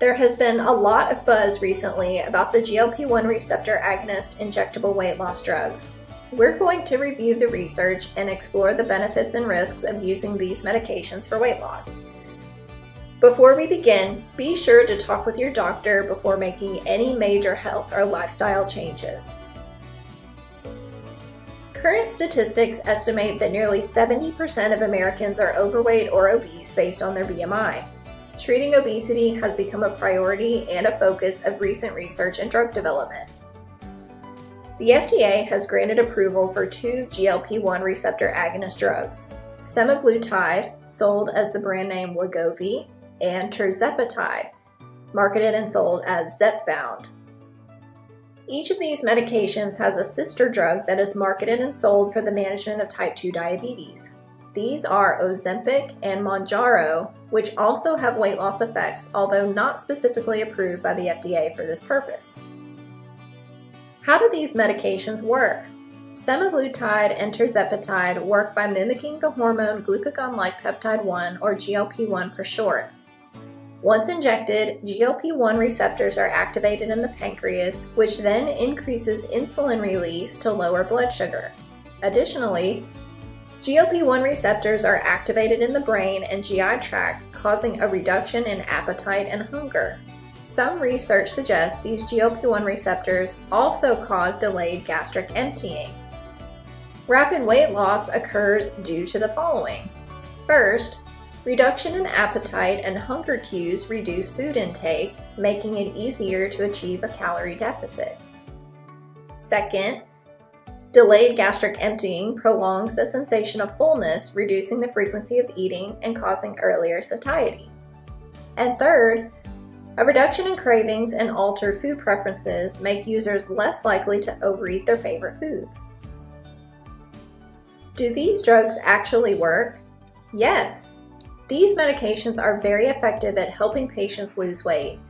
There has been a lot of buzz recently about the GLP-1 receptor agonist injectable weight loss drugs. We're going to review the research and explore the benefits and risks of using these medications for weight loss. Before we begin, be sure to talk with your doctor before making any major health or lifestyle changes. Current statistics estimate that nearly 70% of Americans are overweight or obese based on their BMI. Treating obesity has become a priority and a focus of recent research and drug development. The FDA has granted approval for two GLP-1 receptor agonist drugs, semaglutide, sold as the brand name Wegovy, and tirzepatide, marketed and sold as Zepbound. Each of these medications has a sister drug that is marketed and sold for the management of type 2 diabetes. These are Ozempic and Mounjaro, which also have weight loss effects, although not specifically approved by the FDA for this purpose. How do these medications work? Semaglutide and tirzepatide work by mimicking the hormone glucagon-like peptide 1 or GLP-1 for short. Once injected, GLP-1 receptors are activated in the pancreas, which then increases insulin release to lower blood sugar. Additionally, GLP-1 receptors are activated in the brain and GI tract, causing a reduction in appetite and hunger. Some research suggests these GLP-1 receptors also cause delayed gastric emptying. Rapid weight loss occurs due to the following. First, reduction in appetite and hunger cues reduce food intake, making it easier to achieve a calorie deficit. Second, delayed gastric emptying prolongs the sensation of fullness, reducing the frequency of eating and causing earlier satiety. And third, a reduction in cravings and altered food preferences make users less likely to overeat their favorite foods. Do these drugs actually work? Yes. These medications are very effective at helping patients lose weight.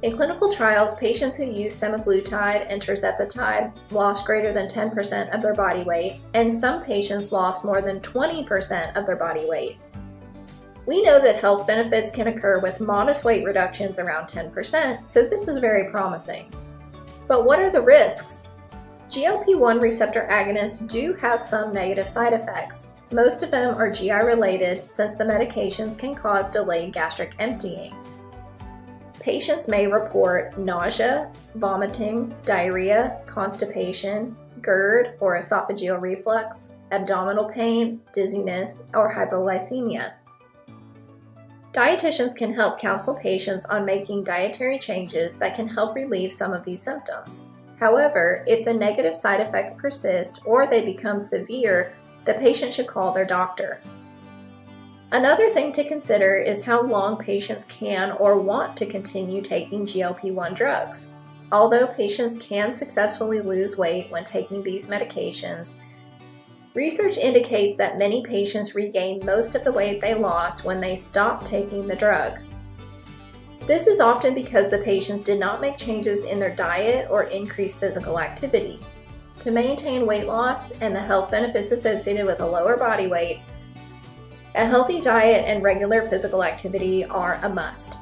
In clinical trials, patients who used semaglutide and tirzepatide lost greater than 10% of their body weight, and some patients lost more than 20% of their body weight. We know that health benefits can occur with modest weight reductions around 10%, so this is very promising. But what are the risks? GLP-1 receptor agonists do have some negative side effects. Most of them are GI related since the medications can cause delayed gastric emptying. Patients may report nausea, vomiting, diarrhea, constipation, GERD or esophageal reflux, abdominal pain, dizziness, or hypoglycemia. Dietitians can help counsel patients on making dietary changes that can help relieve some of these symptoms. However, if the negative side effects persist or they become severe, the patient should call their doctor. Another thing to consider is how long patients can or want to continue taking GLP-1 drugs. Although patients can successfully lose weight when taking these medications, Research indicates that many patients regain most of the weight they lost when they stopped taking the drug. This is often because the patients did not make changes in their diet or increase physical activity. To maintain weight loss and the health benefits associated with a lower body weight, a healthy diet and regular physical activity are a must.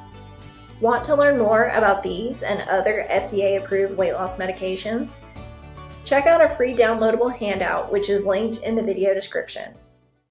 Want to learn more about these and other FDA approved weight loss medications? Check out our free downloadable handout, which is linked in the video description.